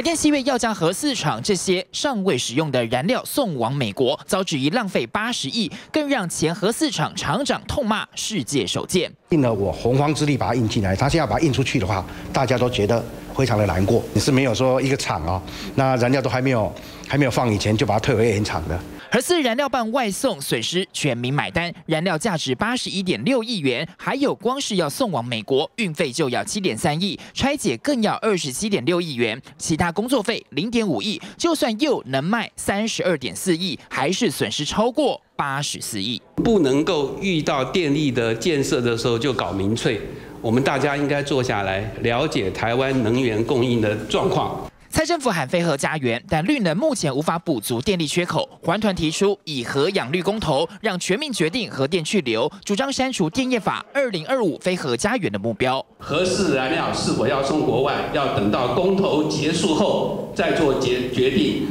台电西月要将核四厂这些尚未使用的燃料送往美国，遭质疑浪费八十亿，更让前核四厂厂长痛骂世界首见。印了我洪荒之力把它印进来，他现在把它印出去的话，大家都觉得非常的难过。你是没有说一个厂啊，那燃料都还没有还没有放以前就把它退回原厂的。核四燃料棒外送损失全民买单，燃料价值八十一点六亿元，还有光是要送往美国，运费就要七点三亿，拆解更要二十七点六亿元，其他工作费零点五亿，就算又能卖三十二点四亿，还是损失超过八十四亿。不能够遇到电力的建设的时候就搞民粹，我们大家应该坐下来了解台湾能源供应的状况。蔡政府喊非核家园，但绿能目前无法补足电力缺口。环团提出以核养绿公投，让全民决定核电去留，主张删除电业法二零二五非核家园的目标。核式燃料是否要送国外，要等到公投结束后再做决决定，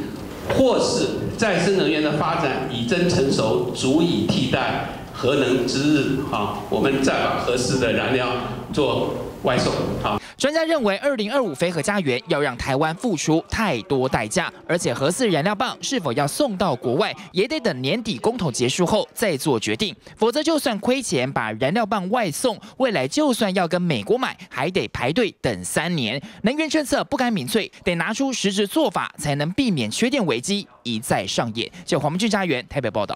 或是再生能源的发展已臻成熟，足以替代核能之日，好，我们再把核四的燃料做外送，好。专家认为，二零二五飞核家园要让台湾付出太多代价，而且核四燃料棒是否要送到国外，也得等年底公投结束后再做决定。否则，就算亏钱把燃料棒外送，未来就算要跟美国买，还得排队等三年。能源政策不该民粹，得拿出实质做法，才能避免缺电危机一再上演。就黄明俊家园台北报道。